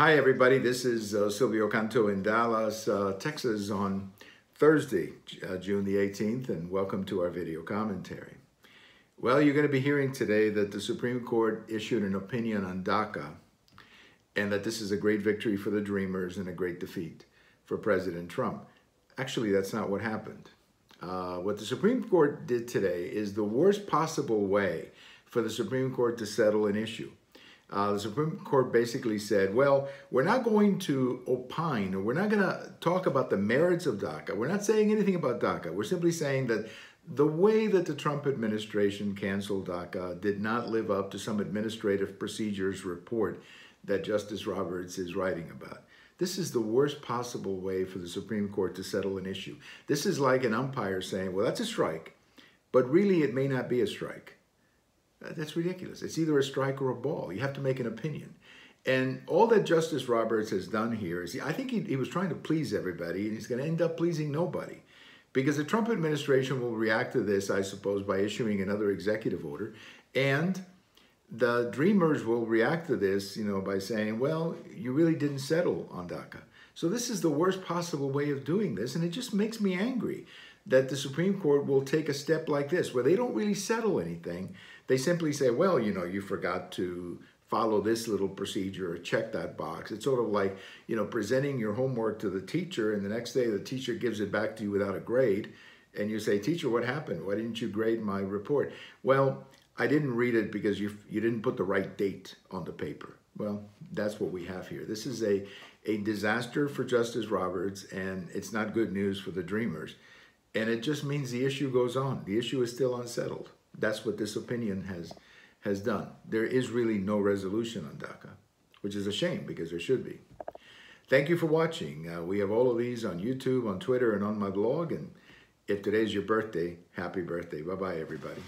Hi, everybody. This is uh, Silvio Canto in Dallas, uh, Texas on Thursday, uh, June the 18th, and welcome to our video commentary. Well, you're going to be hearing today that the Supreme Court issued an opinion on DACA and that this is a great victory for the Dreamers and a great defeat for President Trump. Actually, that's not what happened. Uh, what the Supreme Court did today is the worst possible way for the Supreme Court to settle an issue. Uh, the Supreme Court basically said, well, we're not going to opine or we're not going to talk about the merits of DACA. We're not saying anything about DACA. We're simply saying that the way that the Trump administration canceled DACA did not live up to some administrative procedures report that Justice Roberts is writing about. This is the worst possible way for the Supreme Court to settle an issue. This is like an umpire saying, well, that's a strike, but really it may not be a strike. That's ridiculous. It's either a strike or a ball. You have to make an opinion. And all that Justice Roberts has done here is, I think he, he was trying to please everybody, and he's going to end up pleasing nobody. Because the Trump administration will react to this, I suppose, by issuing another executive order. And the dreamers will react to this, you know, by saying, well, you really didn't settle on DACA. So this is the worst possible way of doing this, and it just makes me angry that the Supreme Court will take a step like this, where they don't really settle anything. They simply say, well, you know, you forgot to follow this little procedure or check that box. It's sort of like, you know, presenting your homework to the teacher, and the next day the teacher gives it back to you without a grade, and you say, teacher, what happened? Why didn't you grade my report? Well, I didn't read it because you, you didn't put the right date on the paper. Well, that's what we have here. This is a, a disaster for Justice Roberts, and it's not good news for the Dreamers. And it just means the issue goes on. The issue is still unsettled. That's what this opinion has, has done. There is really no resolution on DACA, which is a shame because there should be. Thank you for watching. Uh, we have all of these on YouTube, on Twitter, and on my blog. And if today's your birthday, happy birthday. Bye-bye, everybody.